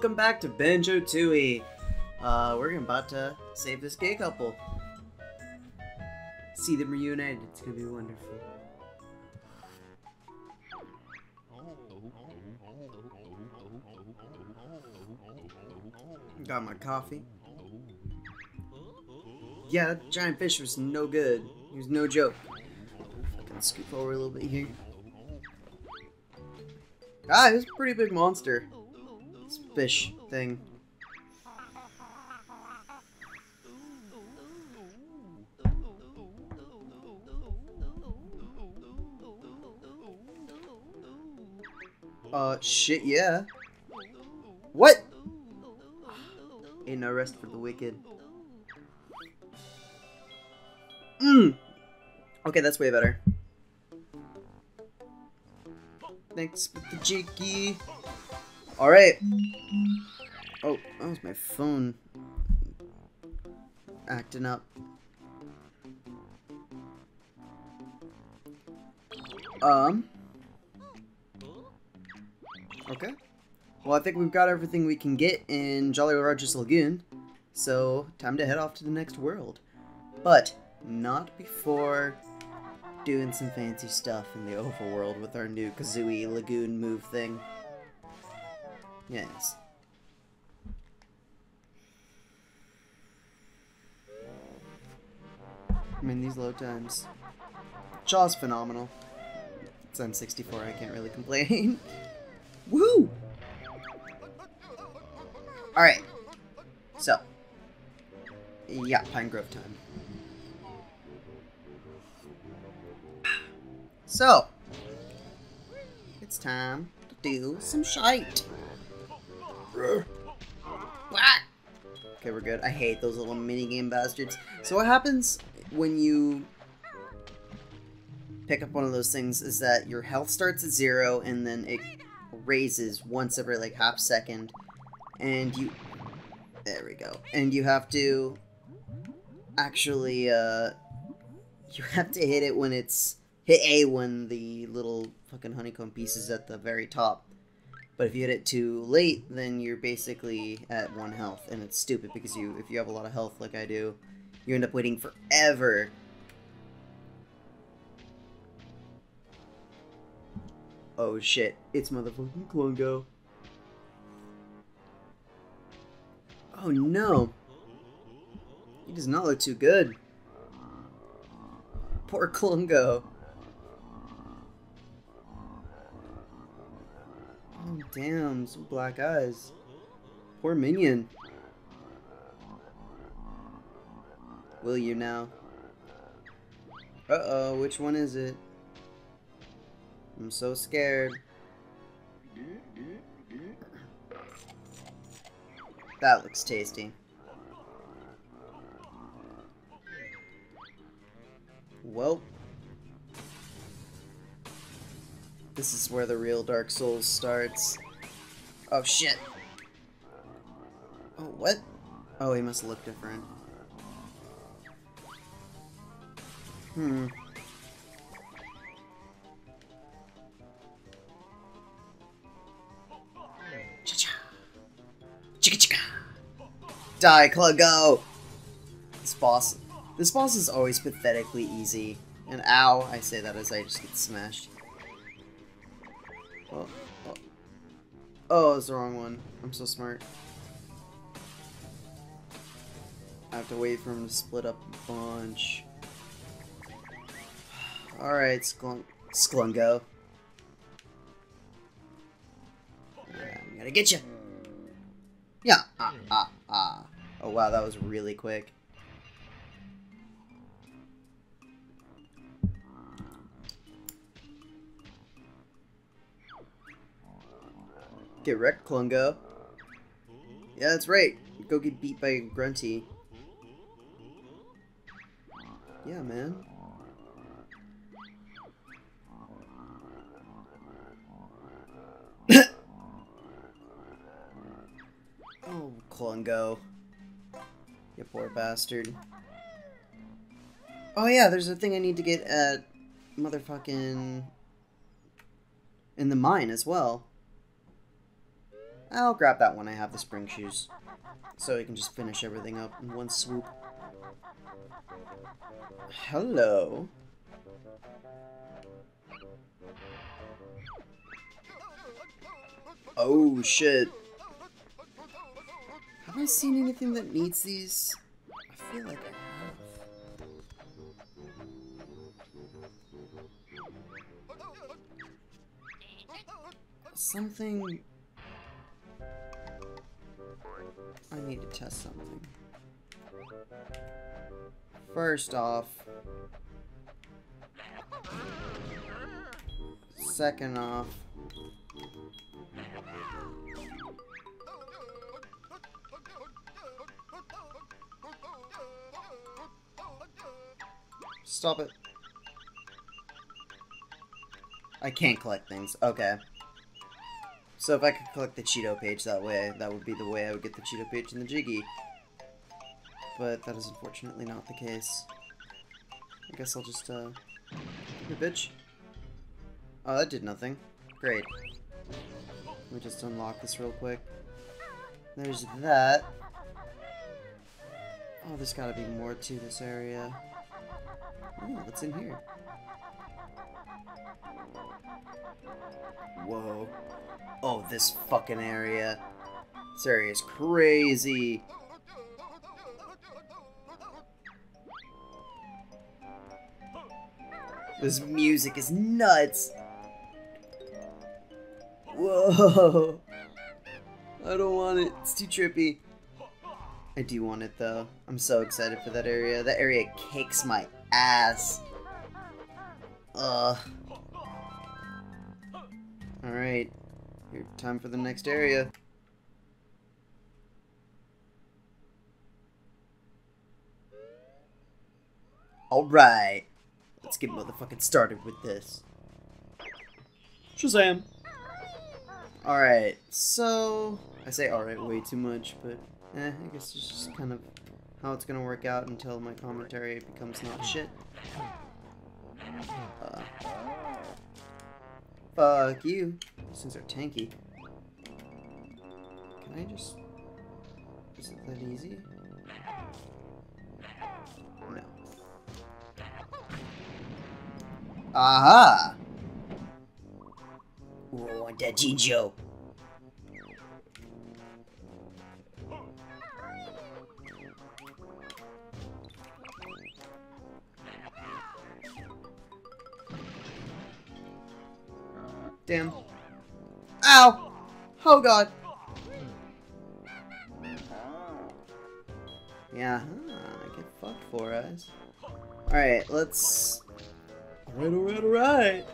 welcome back to Banjo Tooie. Uh, we're about to save this gay couple. See them reunited. It's gonna be wonderful. Got my coffee. Yeah, that giant fish was no good. He was no joke. Fucking scoop over a little bit here. Ah, he was a pretty big monster. Fish thing. Uh, shit, yeah. What? Ain't no rest for the wicked. Mmm. Okay, that's way better. Thanks for the jiggy. Alright. Oh, that was my phone acting up. Um. Okay. Well, I think we've got everything we can get in Jolly Roger's Lagoon, so time to head off to the next world. But not before doing some fancy stuff in the overworld with our new Kazooie Lagoon move thing. Yes. I mean, these load times. Jaw's phenomenal. It's N64, I can't really complain. Woo! Alright. So. Yeah, Pine Grove time. So. It's time to do some shite. Okay, we're good. I hate those little minigame bastards. So what happens when you pick up one of those things is that your health starts at zero and then it raises once every like half second and you there we go and you have to actually uh you have to hit it when it's hit A when the little fucking honeycomb piece is at the very top but if you hit it too late then you're basically at one health and it's stupid because you if you have a lot of health like I do you end up waiting forever Oh shit, it's motherfucking Klungo. Oh no. He does not look too good. Poor Klungo. Damn, some black eyes. Poor minion. Will you now? Uh-oh, which one is it? I'm so scared. That looks tasty. Well. This is where the real Dark Souls starts. Oh shit. Oh, what? Oh, he must look different. Hmm. Cha-cha. Chicka chicka. Die, Klungo! This boss, this boss is always pathetically easy. And ow, I say that as I just get smashed. Oh, oh. oh it's the wrong one. I'm so smart. I have to wait for him to split up a bunch. Alright, Sklung Sklungo. I'm gonna get you. Yeah. Ah, ah, ah. Oh, wow, that was really quick. Get wrecked, Klungo. Yeah, that's right. Go get beat by Grunty. Yeah, man. oh, Klungo. You poor bastard. Oh yeah, there's a thing I need to get at motherfucking... in the mine as well. I'll grab that when I have the spring shoes. So we can just finish everything up in one swoop. Hello. Oh shit. Have I seen anything that needs these? I feel like I have. Something... I need to test something. First off... Second off... Stop it. I can't collect things. Okay. So if I could collect the Cheato page that way, that would be the way I would get the Cheato page and the Jiggy. But that is unfortunately not the case. I guess I'll just, uh... Hey, bitch. Oh, that did nothing. Great. Let me just unlock this real quick. There's that. Oh, there's gotta be more to this area. Oh, what's in here? Whoa. Oh, this fucking area. This area is crazy. This music is nuts. Whoa. I don't want it. It's too trippy. I do want it though. I'm so excited for that area. That area kicks my ass. Ugh. Alright. Time for the next area. Alright. Let's get motherfucking started with this. Shazam! Alright, so... I say alright way too much, but eh, I guess it's just kind of how it's gonna work out until my commentary becomes not shit. Uh, fuck you. These things are tanky. Can I just... Is it that easy? No. Aha! Oh, that Jinjo. Damn. Ow! Oh god. Yeah, huh, I get fucked for us. Alright, let's... Alright, alright, alright!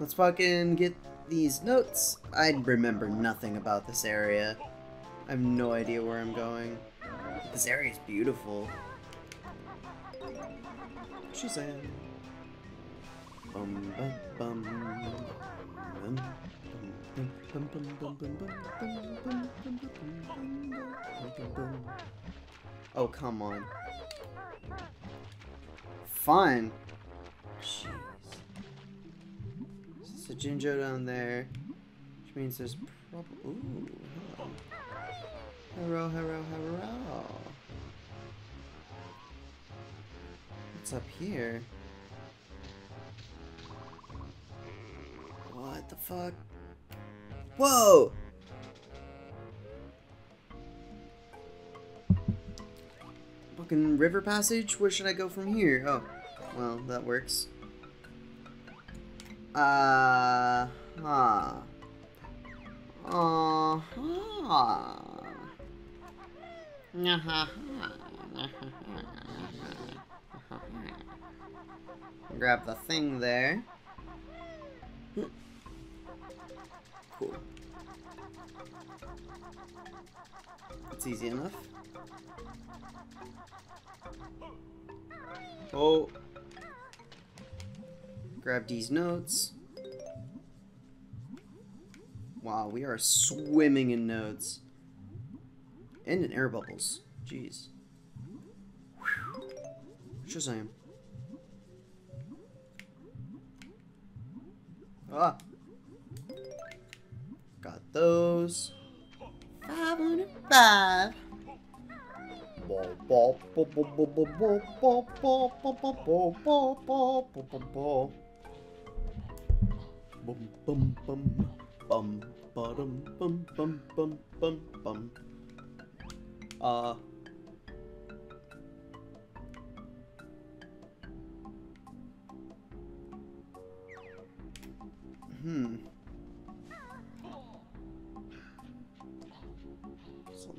Let's fucking get these notes. I remember nothing about this area. I have no idea where I'm going. This area is beautiful. Shazam. Bum, bum, bum. Oh, come on. Fine. Jeez. There's a Jinjo down there. Which means there's probably... Ooh, hello. Hello, hello, hello. What's up here? What the fuck? Whoa! Fucking river passage? Where should I go from here? Oh, well, that works. Uh, huh. Uh, huh. Grab the thing there. Easy enough. Oh. Grab these notes. Wow, we are swimming in notes. And in air bubbles. Jeez. Whew. Shazam. Ah. Got those. 505. Bum bum bum bum bum bum bum bum bum bum. Uh. Hmm.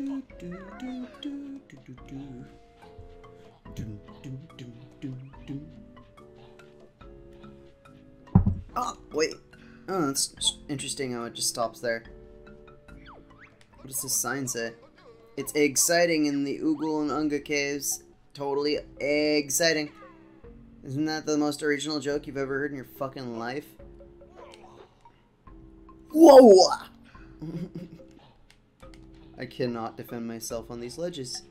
Oh, wait. Oh, that's interesting how it just stops there. What does this sign say? It's exciting in the Oogle and Unga caves. Totally exciting. Isn't that the most original joke you've ever heard in your fucking life? Whoa! I cannot defend myself on these ledges.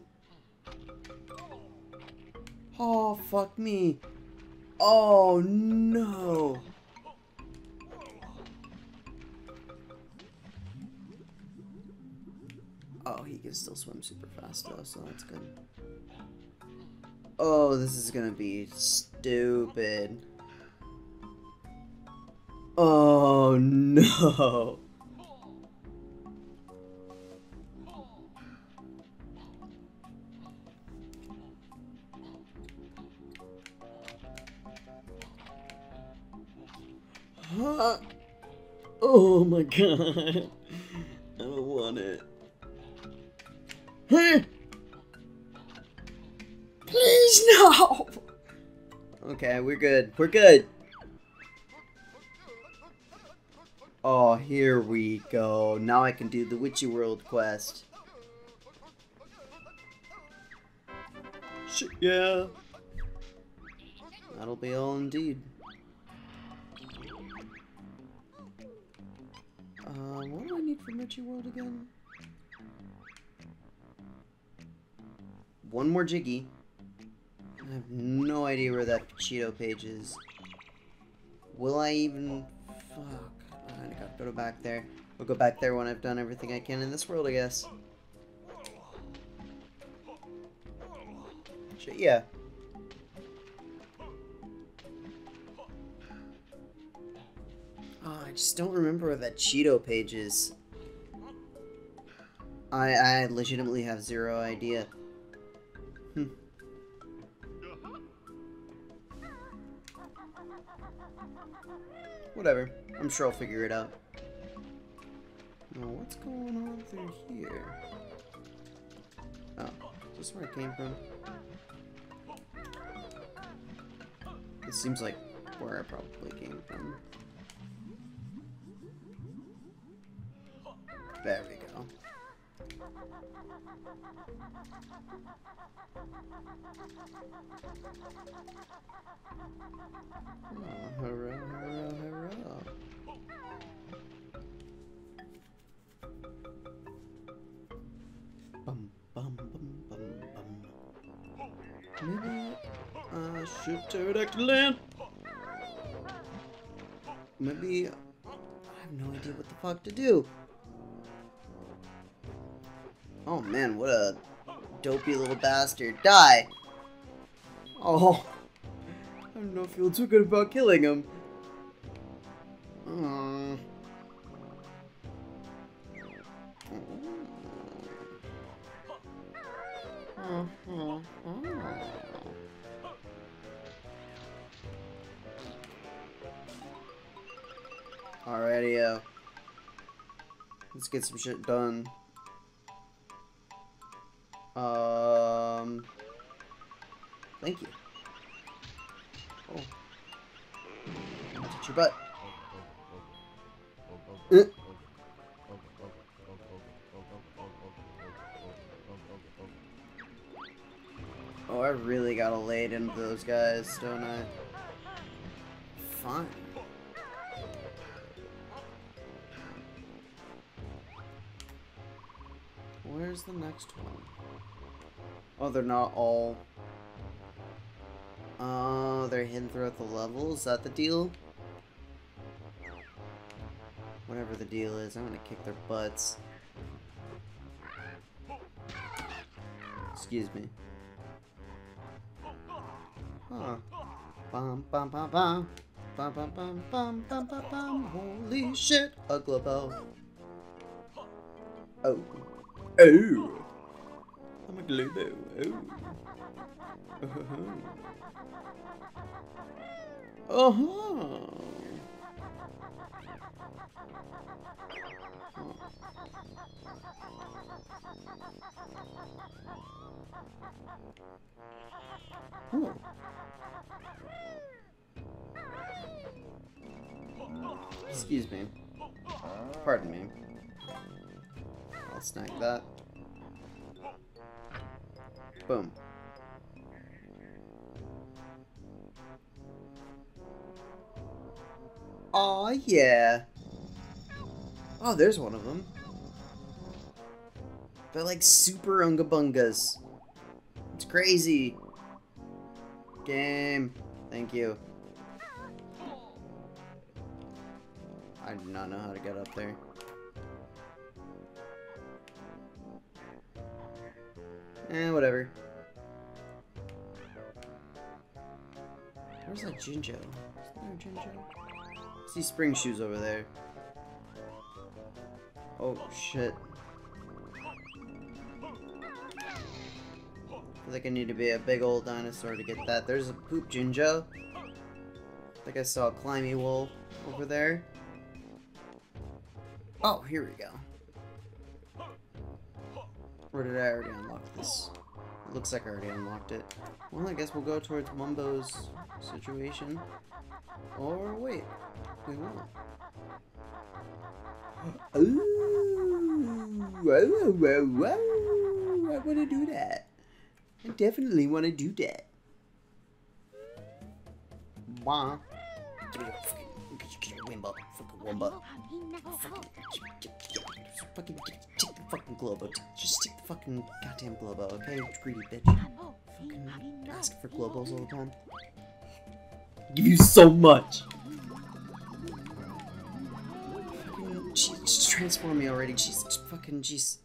Oh, fuck me. Oh, no. Oh, he can still swim super fast though, so that's good. Oh, this is gonna be stupid. Oh no. Oh my god. I don't want it. Huh? Please, no! Okay, we're good. We're good. Oh, here we go. Now I can do the Witchy World quest. Shit, yeah. That'll be all indeed. Uh, what do I need from Witchy World again? One more Jiggy. I have no idea where that Cheato page is. Will I even... Fuck. I gotta go back there. We'll go back there when I've done everything I can in this world, I guess. Shit, yeah. Just don't remember where that Cheato page is. I, I legitimately have zero idea. Hmm. Whatever. I'm sure I'll figure it out. Now, what's going on through here? Oh, is this where I came from? This seems like where I probably came from. There we go. Oh, hurrah, hurrah, hurrah. Bum, bum, bum, bum, bum. Maybe I should Terrydactyland. Maybe I have no idea what the fuck to do. Oh man, what a dopey little bastard. Die! Oh. I don't feel too good about killing him. Aww. Alrighty, uh, let's get some shit done. Um, thank you. Oh. i touch your butt. Uh. Oh, I really got to laid into those guys, don't I? Fine. Where's the next one? Oh, they're not all... Oh, they're hidden throughout the level? Is that the deal? Whatever the deal is, I'm gonna kick their butts. Excuse me. Huh. Bum bum bum bum. Bum bum bum bum bum bum bum. Holy shit, a. Oh. Oh. A Glowbo. Oh. Uh-huh. Oh. Excuse me. Pardon me. I'll snag that. Boom. Aw, yeah. Oh, there's one of them. They're like super unga bungas. It's crazy. Game. Thank you. I do not know how to get up there. Eh, whatever. Where's that Jinjo? Is there a Jinjo? I see spring shoes over there. Oh, shit. I think I need to be a big old dinosaur to get that. There's a poop Jinjo. I think I saw a climby wolf over there. Oh, here we go. Or did I already unlock this? It looks like I already unlocked it. Well, I guess we'll go towards Mumbo's situation. Or wait, we won't. Ooh, whoa, whoa, whoa, I want to do that. I definitely want to do that. Wah. Give me a fucking, your Wimba, fucking Wumba. Fucking, fucking, fucking Glowbo. Just take the fucking goddamn Glowbo, okay? Greedy bitch. Fucking ask for Glowbos all the time. Give you so much. Jeez, just transform me already. Jeez, just fucking, jeez.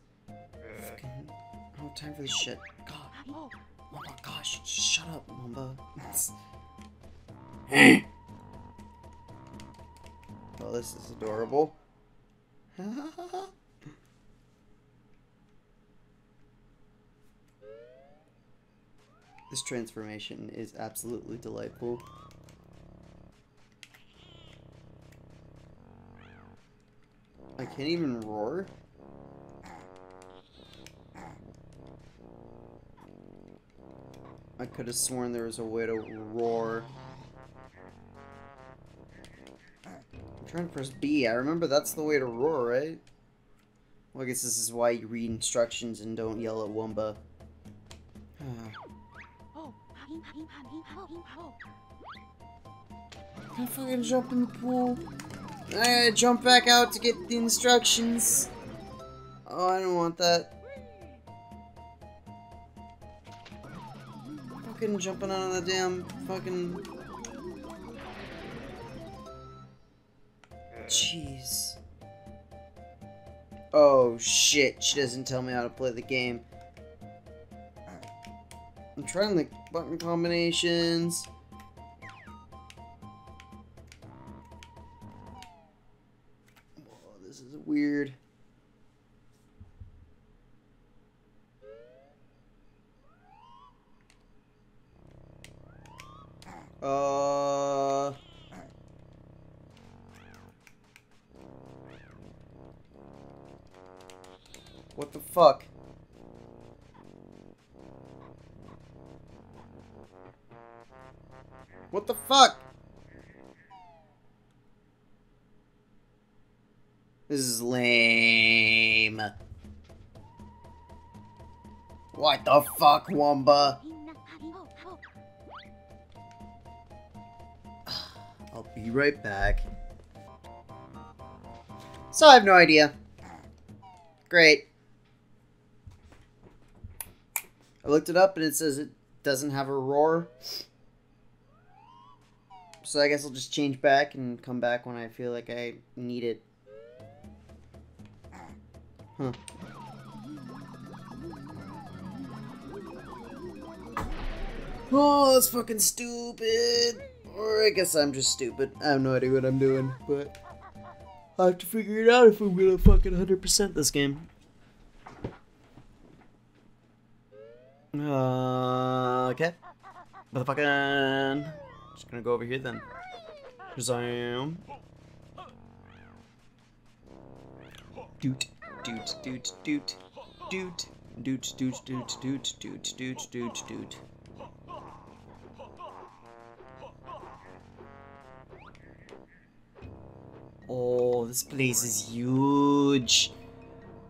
Fucking, I don't have time for this shit. God. Oh my gosh, shut up, Mumba. well, this is adorable. this transformation is absolutely delightful. I can't even roar. I could have sworn there was a way to roar. I'm trying to press B. I remember that's the way to roar, right? Well, I guess this is why you read instructions and don't yell at Wumba. I fucking jump in the pool. I gotta jump back out to get the instructions. Oh, I don't want that. Fucking jumping out of the damn fucking... Jeez. Oh shit, she doesn't tell me how to play the game. I'm trying the button combinations. rock, Wumba. I'll be right back. So I have no idea. Great. I looked it up and it says it doesn't have a roar. So I guess I'll just change back and come back when I feel like I need it. Huh. Oh, that's fucking stupid. Or I guess I'm just stupid. I have no idea what I'm doing, but I have to figure it out if I'm gonna fucking 100% this game. Uh, okay. Motherfucking. Just gonna go over here then. Zam. Doot, doot, doot, doot, doot, doot, doot, doot, doot, doot, doot, doot, doot. Oh, this place is huge.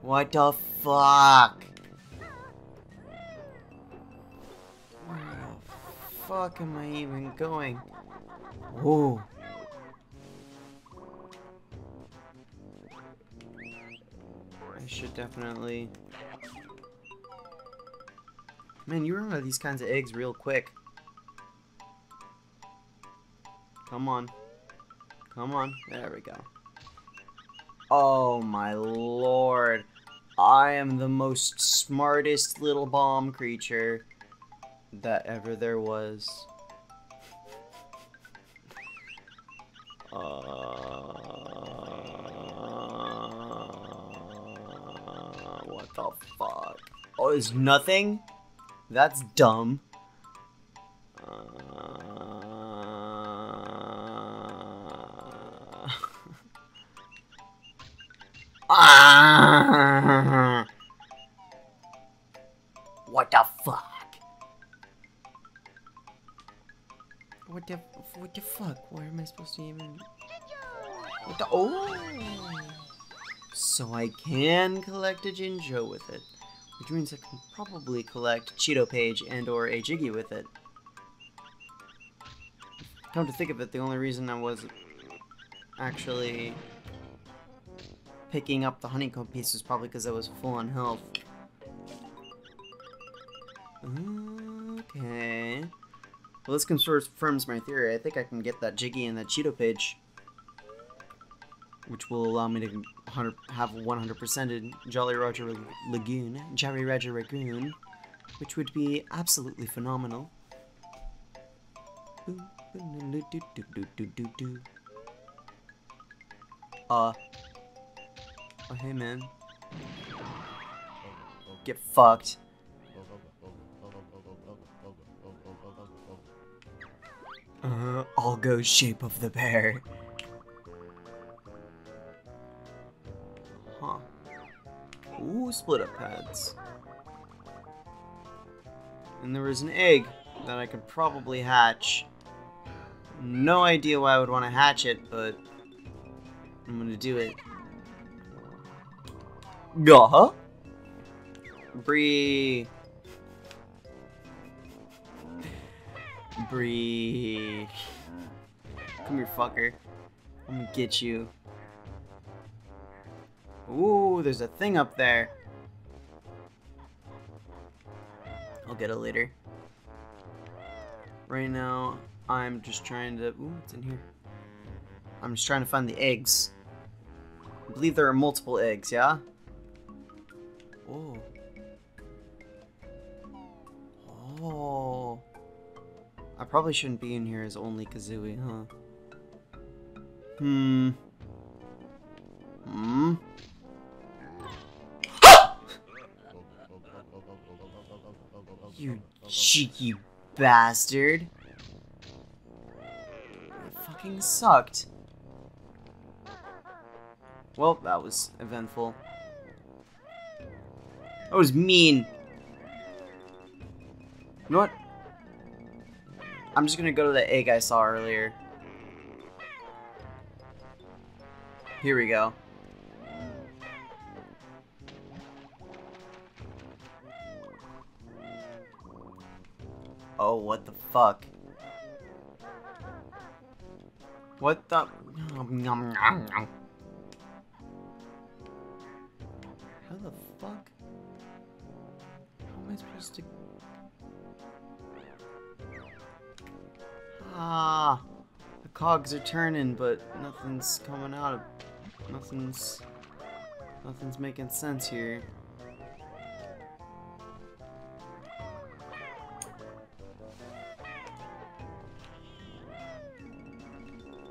What the fuck? Where the fuck am I even going? Oh. I should definitely... Man, you run out of these kinds of eggs real quick. Come on. Come on. There we go. Oh my lord. I am the most smartest little bomb creature that ever there was. Uh, what the fuck? Oh, there's nothing? That's dumb. I supposed to even? What the oh? So I can collect a Jinjo with it, which means I can probably collect Cheato Page and or a Jiggy with it. Come to think of it, the only reason I was actually picking up the honeycomb piece was probably because I was full on health. Well, this confirms my theory. I think I can get that Jiggy and that Cheato page. Which will allow me to 100, have 100% Jolly Roger Lagoon, Jolly Roger Lagoon, which would be absolutely phenomenal. Uh. Oh, hey, man. Get fucked. Uh, all goes shape of the bear. Huh. Ooh, split up pads. And there was an egg that I could probably hatch. No idea why I would want to hatch it, but I'm gonna do it. Gah! Bree. Bree. Come here, fucker. I'm gonna get you. Ooh, there's a thing up there. I'll get it later. Right now, I'm just trying to... Ooh, it's in here? I'm just trying to find the eggs. I believe there are multiple eggs, yeah? Oh. I probably shouldn't be in here as only Kazooie, huh? Hmm. Hmm? you cheeky bastard. That fucking sucked. Well, that was eventful. That was mean. You know what? I'm just gonna go to the egg I saw earlier. Here we go. Oh, what the fuck? What the? How the fuck? Ah, the cogs are turning, but nothing's coming out of. Nothing's. Nothing's making sense here.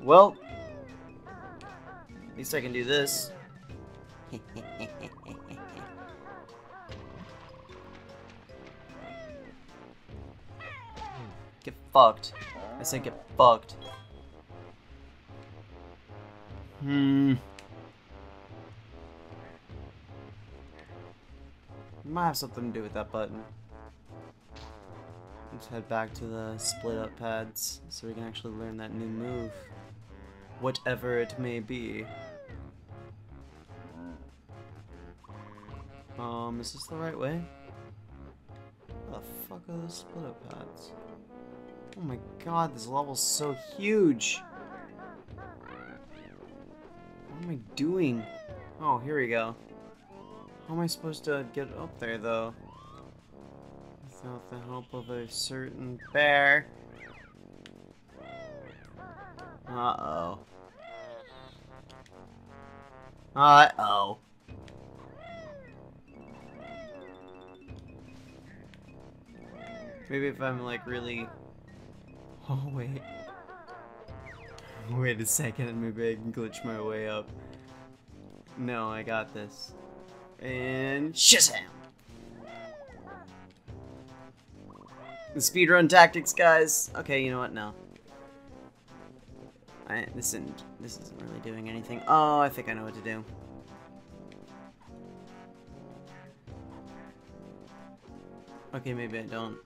Well, at least I can do this. get fucked. I said get fucked. Hmm. Might have something to do with that button. Let's head back to the split up pads so we can actually learn that new move. Whatever it may be. Um, is this the right way? What the fuck are those split up pads? Oh my god, this level's so huge! What am I doing? Oh, here we go. How am I supposed to get up there, though? Without the help of a certain bear. Uh-oh. Uh-oh. Maybe if I'm, like, really... Oh, wait. Wait a second, maybe I can glitch my way up. No, I got this. And Shazam! The speedrun tactics, guys. Okay, you know what? No. I, this isn't this isn't really doing anything. Oh, I think I know what to do. Okay, maybe I don't.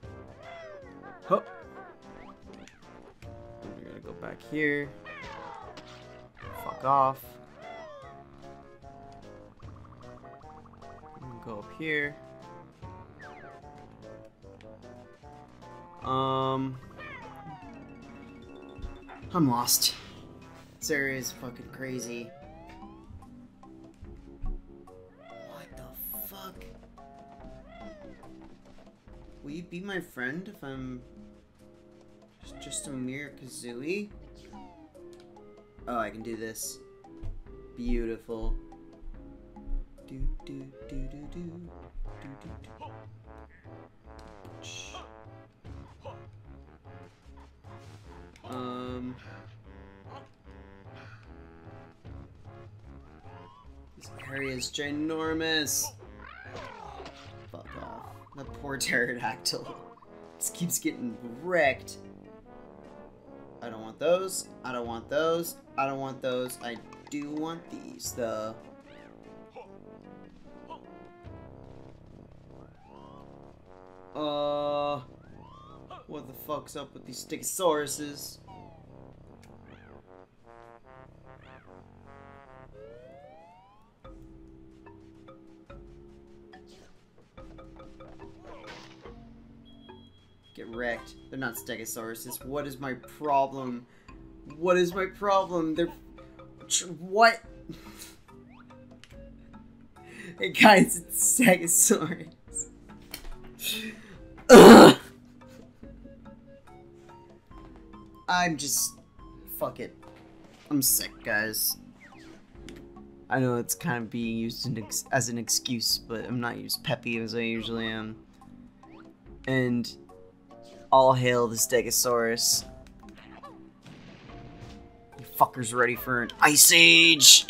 Oh. Back here. Fuck off. Go up here. Um, I'm lost. This area is fucking crazy. What the fuck? Will you be my friend if I'm just a mere Kazooie? Oh, I can do this. Beautiful. Do do do do do do do do. Um. This area is ginormous. Fuck off. The poor pterodactyl. Just keeps getting wrecked. I don't want those. I don't want those. I don't want those. I do want these, though. Uh, what the fuck's up with these Stegosauruses? Get wrecked. They're not Stegosauruses. What is my problem? What is my problem? They're... What? hey guys, it's Stegosaurus. I'm just... Fuck it. I'm sick, guys. I know it's kind of being used as an excuse, but I'm not as peppy as I usually am. And all hail the Stegosaurus. Fuckers ready for an Ice Age!